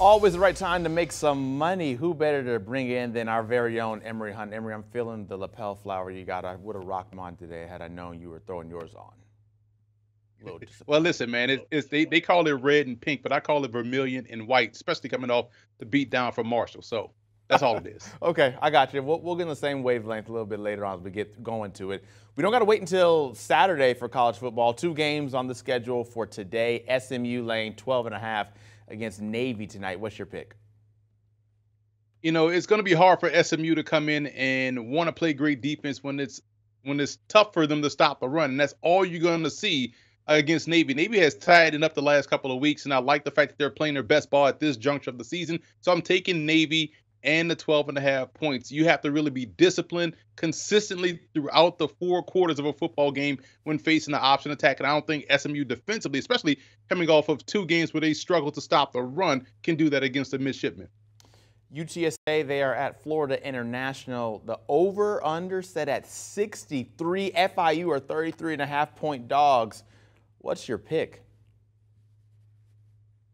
Always the right time to make some money. Who better to bring in than our very own Emory Hunt? Emory, I'm feeling the lapel flower you got. I would have rocked mine today had I known you were throwing yours on. well, listen, man, it's, it's, they, they call it red and pink, but I call it vermilion and white, especially coming off the beat down from Marshall. So that's all it is. okay, I got you. We'll, we'll get in the same wavelength a little bit later on as we get going to it. We don't got to wait until Saturday for college football. Two games on the schedule for today. SMU laying 12 and a half against Navy tonight. What's your pick? You know, it's going to be hard for SMU to come in and want to play great defense when it's when it's tough for them to stop the run. And that's all you're going to see against Navy. Navy has tightened up the last couple of weeks, and I like the fact that they're playing their best ball at this juncture of the season. So I'm taking Navy and the 12 and a half points. You have to really be disciplined consistently throughout the four quarters of a football game when facing the option attack. And I don't think SMU defensively, especially coming off of two games where they struggle to stop the run, can do that against a midshipman. UTSA, they are at Florida International. The over under set at 63. FIU are 33 and a half point dogs. What's your pick?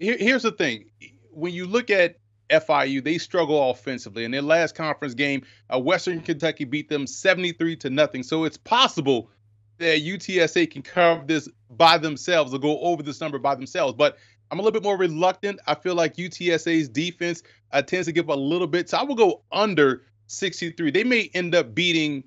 Here, here's the thing. When you look at FIU, they struggle offensively. In their last conference game, uh, Western Kentucky beat them 73 to nothing. So it's possible that UTSA can cover this by themselves or go over this number by themselves. But I'm a little bit more reluctant. I feel like UTSA's defense uh, tends to give a little bit. So I will go under 63. They may end up beating,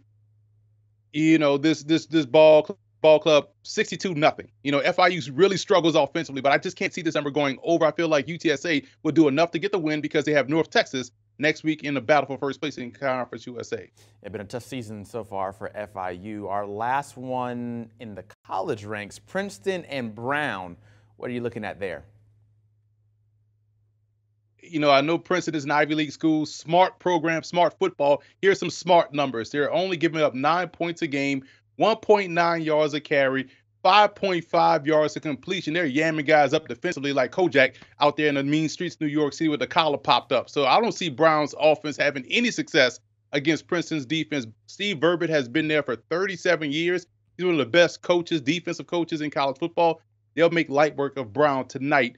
you know, this this this ball club 62 nothing. You know, FIU really struggles offensively, but I just can't see this number going over. I feel like UTSA will do enough to get the win because they have North Texas next week in the battle for first place in Conference USA. It's been a tough season so far for FIU. Our last one in the college ranks, Princeton and Brown. What are you looking at there? you know, I know Princeton is an Ivy League school, smart program, smart football. Here's some smart numbers. They're only giving up nine points a game 1.9 yards a carry, 5.5 yards to completion. They're yamming guys up defensively like Kojak out there in the mean streets, New York City, with the collar popped up. So I don't see Brown's offense having any success against Princeton's defense. Steve Verbit has been there for 37 years. He's one of the best coaches, defensive coaches in college football. They'll make light work of Brown tonight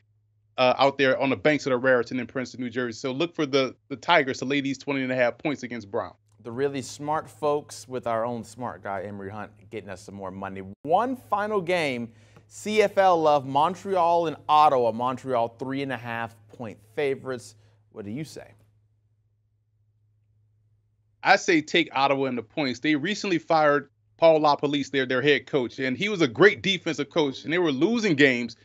uh, out there on the banks of the Raritan in Princeton, New Jersey. So look for the the Tigers to lay these 20 and a half points against Brown the really smart folks with our own smart guy, Emory Hunt, getting us some more money. One final game, CFL love Montreal and Ottawa. Montreal, three and a half point favorites. What do you say? I say take Ottawa in the points. They recently fired Paul LaPolice, their, their head coach, and he was a great defensive coach, and they were losing games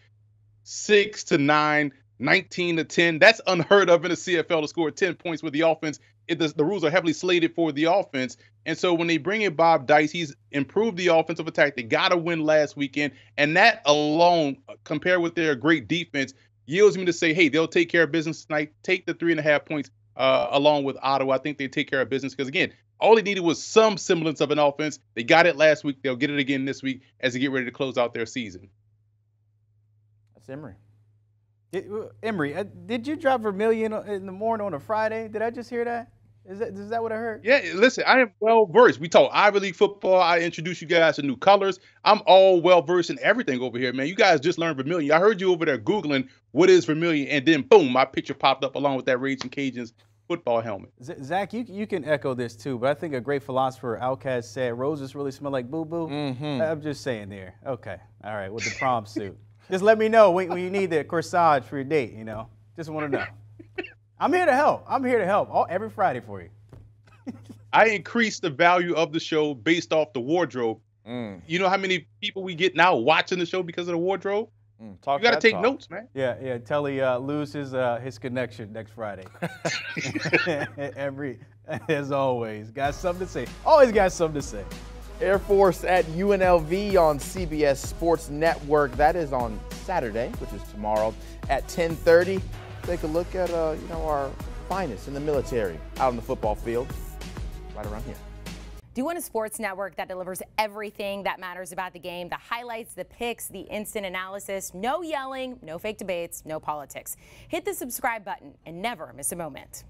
six to nine, 19 to 10. That's unheard of in the CFL to score 10 points with the offense it, the, the, rules are heavily slated for the offense. And so when they bring in Bob Dyce, he's improved the offensive attack. They got a win last weekend. And that alone, compared with their great defense, yields me to say, hey, they'll take care of business tonight. Take the three and a half points uh, along with Ottawa. I think they take care of business because, again, all they needed was some semblance of an offense. They got it last week. They'll get it again this week as they get ready to close out their season. That's Emory. Did, Emory, uh, did you drop Vermilion in the morning on a Friday? Did I just hear that? Is that is that what I heard? Yeah, listen, I am well versed. We talk Ivy League football. I introduce you guys to new colors. I'm all well versed in everything over here, man. You guys just learned Vermilion. I heard you over there googling what is Vermilion, and then boom, my picture popped up along with that Raging Cajuns football helmet. Zach, you you can echo this too, but I think a great philosopher, Outkast, said roses really smell like boo boo. Mm-hmm. I'm just saying there. Okay, all right, with the prom suit. Just let me know when, when you need the corsage for your date. You know, just want to know. I'm here to help. I'm here to help all, every Friday for you. I increase the value of the show based off the wardrobe. Mm. You know how many people we get now watching the show because of the wardrobe? Mm, talk you got to take talk. notes, man. Yeah, yeah. Telly uh, lose his uh, his connection next Friday. Every as always, got something to say. Always got something to say. Air Force at UNLV on CBS Sports Network. That is on Saturday, which is tomorrow at 10:30 take a look at uh, you know our finest in the military out on the football field, right around here. Do you want a sports network that delivers everything that matters about the game? The highlights, the picks, the instant analysis, no yelling, no fake debates, no politics. Hit the subscribe button and never miss a moment.